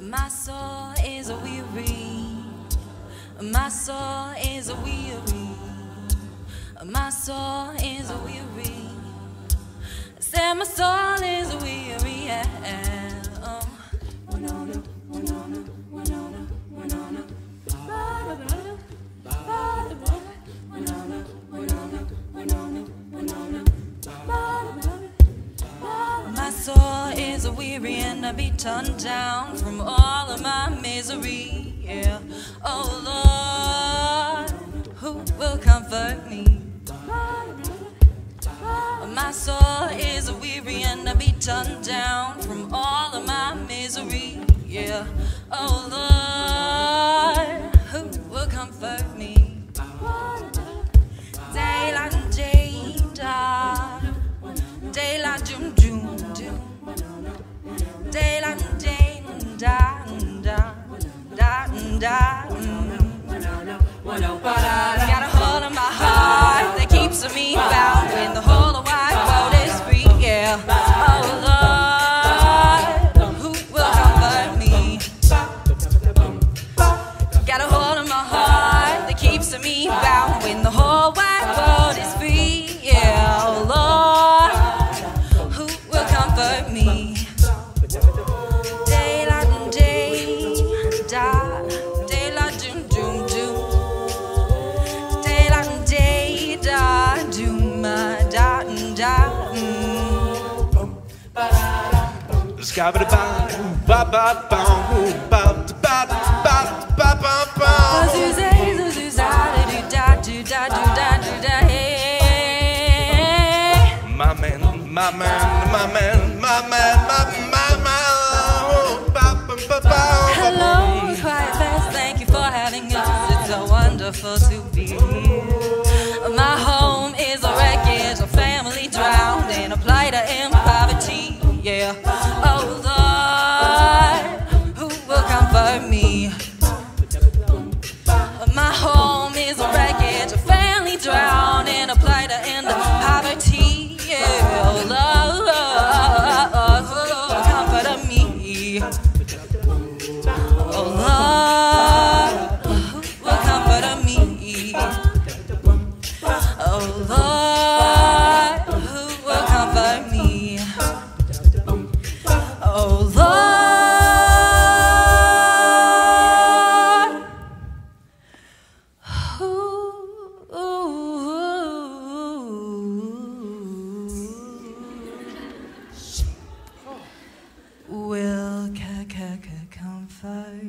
My soul is weary. My soul is weary. My soul is weary. Said my soul is weary and I be torn down from all of my misery. Yeah. Oh Lord, who will comfort me? My soul is weary and I be torn down from all of my misery. Yeah. Oh Lord. Got a hole in my heart that keeps me bound. My man, my man, my man, my man, my man, my. Hello, Acquirefest. Thank you for having us. It's so wonderful to be here. Let me.